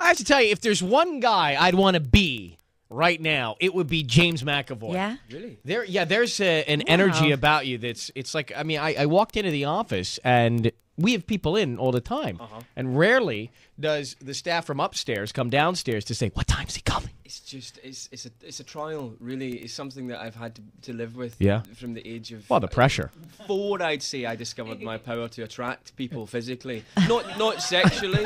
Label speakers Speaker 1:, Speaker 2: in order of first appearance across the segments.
Speaker 1: I have to tell you, if there's one guy I'd want to be right now, it would be James McAvoy.
Speaker 2: Yeah.
Speaker 3: Really?
Speaker 1: There, yeah. There's a, an energy about you that's. It's like. I mean, I, I walked into the office and we have people in all the time, uh-huh. and rarely does the staff from upstairs come downstairs to say, "What time's he coming?"
Speaker 3: It's just it's it's a it's a trial. Really, it's something that I've had to, to live with.
Speaker 1: Yeah.
Speaker 3: From the age of
Speaker 1: Well, the pressure.
Speaker 3: four, I'd say I discovered my power to attract people physically, not not sexually,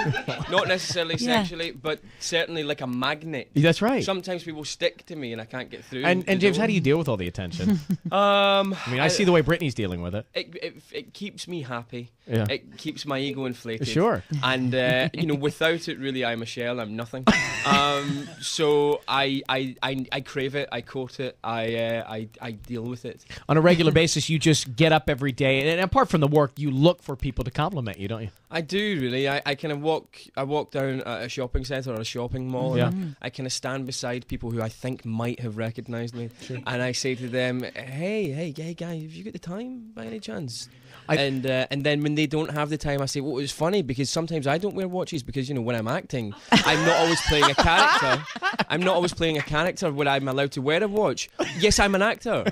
Speaker 3: not necessarily
Speaker 2: Yeah.
Speaker 3: sexually, but certainly like a magnet.
Speaker 1: That's right.
Speaker 3: Sometimes people stick to me and I can't get through.
Speaker 1: and and James, how do you deal with all the attention?
Speaker 3: Um,
Speaker 1: I mean, I see the way Brittany's dealing with it.
Speaker 3: it, it, it keeps me happy.
Speaker 1: Yeah.
Speaker 3: It keeps my ego inflated.
Speaker 1: Sure.
Speaker 3: And uh, you know, without it, really, I'm a shell. I'm nothing. Um, so I, I, I, I crave it. I court it. I, uh, I, I deal with it.
Speaker 1: On a regular basis, you just get up every day, and apart from the work, you look for people to compliment you, don't you?
Speaker 3: I do really. I, I kind of walk. I walk down a shopping centre or a shopping mall.
Speaker 1: Yeah.
Speaker 3: And I kind of stand beside people who I think might have recognised me, and I say to them, "Hey, hey, hey, guy, have you got the time by any chance?"
Speaker 1: I-
Speaker 3: and uh, and then when they don't have the time, I say, "Well, it's funny because sometimes I don't wear watches because you know when I'm acting, I'm not always playing a character. I'm not always playing a character when I'm allowed to wear a watch. Yes, I'm an actor.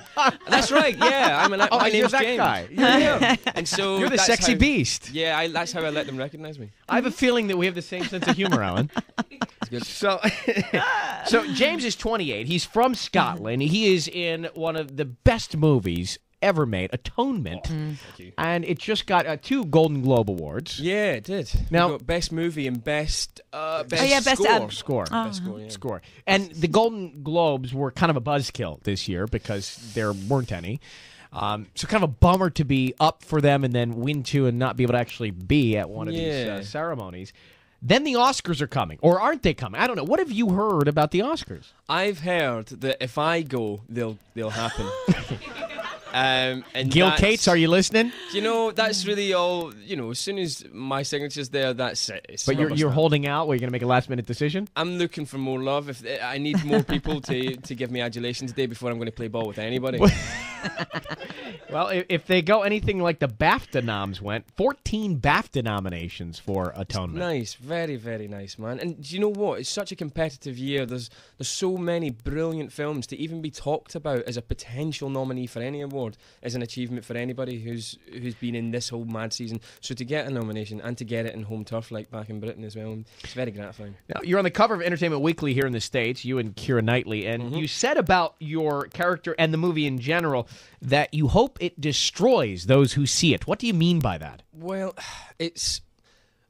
Speaker 3: That's right. Yeah, I'm an oh, actor.
Speaker 1: Oh,
Speaker 3: My name's
Speaker 1: that
Speaker 3: James.
Speaker 1: guy.
Speaker 3: Yeah. And so
Speaker 1: You're the sexy
Speaker 3: how-
Speaker 1: beast.
Speaker 3: Yeah, I, that's how I let them recognise me.
Speaker 1: I have a feeling that we have the same sense of humor, Alan. So, so James is 28. He's from Scotland. He is in one of the best movies ever made, Atonement, and it just got uh, two Golden Globe awards.
Speaker 3: Yeah, it did.
Speaker 1: Now-
Speaker 3: got best movie and best uh, best
Speaker 2: yeah, best,
Speaker 3: score.
Speaker 1: Score.
Speaker 3: best score. Yeah.
Speaker 1: Score. And the Golden Globes were kind of a buzzkill this year because there weren't any. Um, so kind of a bummer to be up for them and then win two and not be able to actually be at one of these uh, ceremonies. Then the Oscars are coming, or aren't they coming? I don't know. What have you heard about the Oscars?
Speaker 3: I've heard that if I go, they'll they'll happen. um, and
Speaker 1: Gil Cates, are you listening?
Speaker 3: You know, that's really all. You know, as soon as my signature's there, that's it. It's
Speaker 1: But you're you're holding out. Where you're going to make a last minute decision?
Speaker 3: I'm looking for more love. If I need more people to, to give me adulation today before I'm going to play ball with anybody.
Speaker 1: Well, if, if they go anything like the BAFTA noms went, 14 BAFTA nominations for Atonement.
Speaker 3: Nice, very, very nice, man. And do you know what? It's such a competitive year. There's there's so many brilliant films to even be talked about as a potential nominee for any award is an achievement for anybody who's who's been in this whole mad season. So to get a nomination and to get it in home turf like back in Britain as well, it's very gratifying.
Speaker 1: Now, you're on the cover of Entertainment Weekly here in the States, you and Keira Knightley, and mm-hmm. you said about your character and the movie in general that you hope it destroys those who see it. What do you mean by that?
Speaker 3: Well, it's.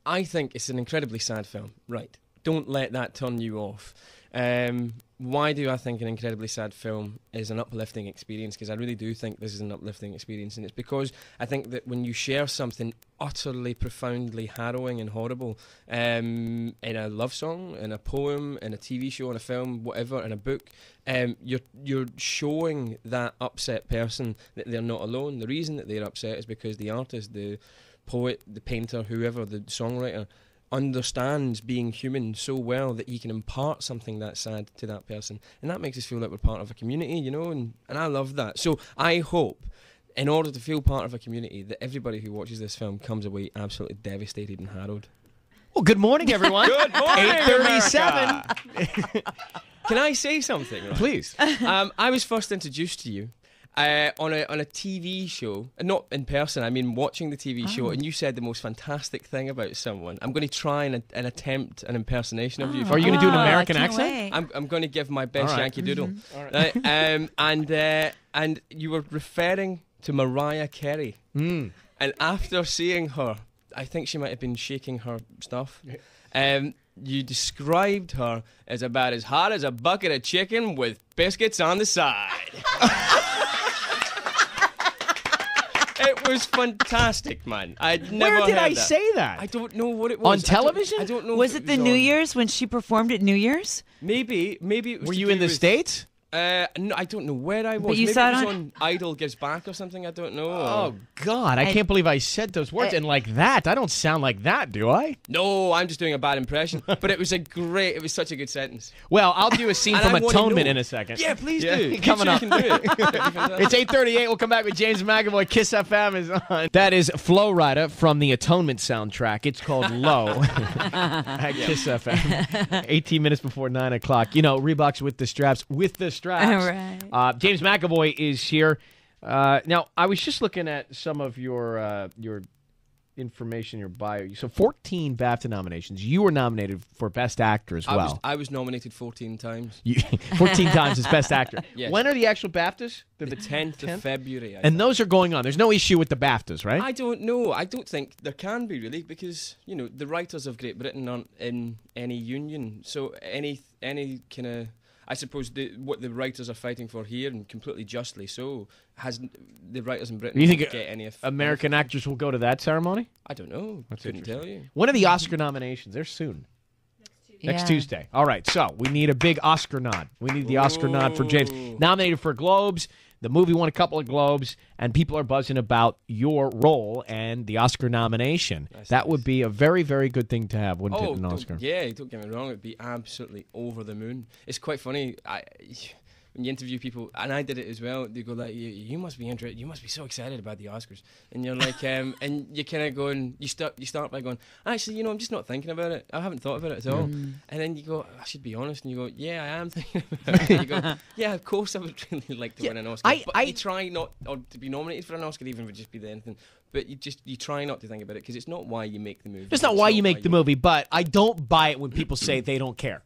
Speaker 3: I think it's an incredibly sad film. Right. Don't let that turn you off. Um, why do I think an incredibly sad film is an uplifting experience? Because I really do think this is an uplifting experience, and it's because I think that when you share something utterly, profoundly harrowing and horrible um, in a love song, in a poem, in a TV show, in a film, whatever, in a book, um, you're you're showing that upset person that they're not alone. The reason that they're upset is because the artist, the poet, the painter, whoever, the songwriter, understands being human so well that he can impart something that sad to that person. And that makes us feel like we're part of a community, you know, and, and I love that. So I hope, in order to feel part of a community, that everybody who watches this film comes away absolutely devastated and harrowed.
Speaker 1: Well, good morning, everyone.
Speaker 3: Good morning,
Speaker 1: 837.
Speaker 3: Can I say something? right?
Speaker 1: Please.
Speaker 3: um, I was first introduced to you uh, on a on a TV show, not in person. I mean, watching the TV show, and you said the most fantastic thing about someone. I'm going to try and, and attempt an impersonation of you.
Speaker 1: Are you going to do an
Speaker 2: Oh,
Speaker 1: American
Speaker 2: can't
Speaker 1: accent?
Speaker 2: wait.
Speaker 3: I'm, I'm going to give my best
Speaker 1: All right.
Speaker 3: Yankee Doodle. Right, um, and uh, and you were referring to Mariah Carey,
Speaker 1: Mm.
Speaker 3: and after seeing her, I think she might have been shaking her stuff. Um, you described her as about as hot as a bucket of chicken with biscuits on the side. it was fantastic, man. I'd never
Speaker 1: Where did
Speaker 3: heard
Speaker 1: I
Speaker 3: that.
Speaker 1: say that?
Speaker 3: I don't know what it
Speaker 1: On
Speaker 3: was. I don't-
Speaker 1: television?
Speaker 3: I don't know.
Speaker 2: Was it the
Speaker 3: was
Speaker 2: New
Speaker 3: on-
Speaker 2: Year's when she performed at New Year's?
Speaker 3: Maybe, maybe. It was
Speaker 1: Were you in the
Speaker 3: with-
Speaker 1: States?
Speaker 3: Uh, no, I don't know where I was.
Speaker 2: But you
Speaker 3: Maybe
Speaker 2: saw
Speaker 3: it was on...
Speaker 2: on-
Speaker 3: Idol Gives Back or something. I don't know.
Speaker 1: Oh God, I,
Speaker 2: I-
Speaker 1: can't believe I said those words
Speaker 2: I-
Speaker 1: and like that. I don't sound like that, do I?
Speaker 3: No, I'm just doing a bad impression. but it was a great. It was such a good sentence.
Speaker 1: Well, I'll do a scene
Speaker 3: And
Speaker 1: from
Speaker 3: I wanna
Speaker 1: Atonement
Speaker 3: know.
Speaker 1: in a second.
Speaker 3: Yeah, please
Speaker 1: Yeah,
Speaker 3: do.
Speaker 1: coming up.
Speaker 3: You can do it. That'd be fantastic.
Speaker 1: It's 838. We'll come back with James McAvoy. Kiss FM is on. That is Flow Rider from the Atonement soundtrack. It's called Low at Kiss FM. 18 minutes before 9 o'clock. You know, Reeboks with the straps. With the straps.
Speaker 2: Right.
Speaker 1: Uh, James McAvoy is here. Uh, now, I was just looking at some of your uh, your information, your bio. So, 14 BAFTA nominations. You were nominated for Best Actor as
Speaker 3: I
Speaker 1: well.
Speaker 3: was, I was nominated 14 times.
Speaker 1: You, 14 times as Best Actor.
Speaker 3: Yes.
Speaker 1: When are the actual BAFTAs? They're
Speaker 3: The 10th,
Speaker 1: 10th?
Speaker 3: of February. I
Speaker 1: And those are going on. There's no issue with the BAFTAs, right?
Speaker 3: I don't know. I don't think there can be really because you know the writers of Great Britain aren't in any union. So any any kind of I suppose the, what the writers are fighting for here, and completely justly so, has the writers in Britain
Speaker 1: You think
Speaker 3: get any of
Speaker 1: American actors will go to that ceremony?
Speaker 3: I don't know.
Speaker 1: That's
Speaker 3: Couldn't tell you.
Speaker 1: When are the Oscar nominations? They're soon. Next
Speaker 2: Yeah.
Speaker 1: Tuesday. All right. So we need a big Oscar nod. We need the Oscar nod for James. Nominated for Globes. The movie won a couple of Globes, and people are buzzing about your role and the Oscar nomination.
Speaker 3: That's
Speaker 1: that would be a very, very good thing to have, wouldn't
Speaker 3: Oh,
Speaker 1: it, an Oscar?
Speaker 3: yeah, don't get me wrong. It'd be absolutely over the moon. It's quite funny. I, when you interview people, and I did it as well. They go like, "You, you must be interested. You must be so excited about the Oscars." And you're like, um, and you kind of go and you start. You start by going, "Actually, you know, I'm just not thinking about it. I haven't thought about it at all." And then you go, "I should be honest." And you go, "Yeah, I am thinking about it." And you go, "Yeah, of course, I would really like to
Speaker 1: Yeah,
Speaker 3: win an Oscar."
Speaker 1: I-
Speaker 3: but
Speaker 1: I-
Speaker 3: you try not or to be nominated for an Oscar, even if it just be the anything. But you just you try not to think about it because it's not why you make the movie.
Speaker 1: It's not why you make the movie, but I don't buy it when people say they don't care.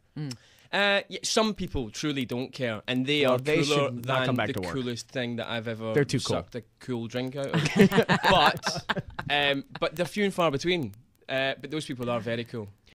Speaker 3: Uh, yeah, some people truly don't care, and they
Speaker 1: Well,
Speaker 3: are
Speaker 1: they
Speaker 3: cooler
Speaker 1: should not
Speaker 3: than
Speaker 1: come back
Speaker 3: the
Speaker 1: to work.
Speaker 3: coolest thing that I've ever
Speaker 1: They're too cool.
Speaker 3: sucked a cool drink out of. but, um, but they're few and far between. Uh, but those people are very cool.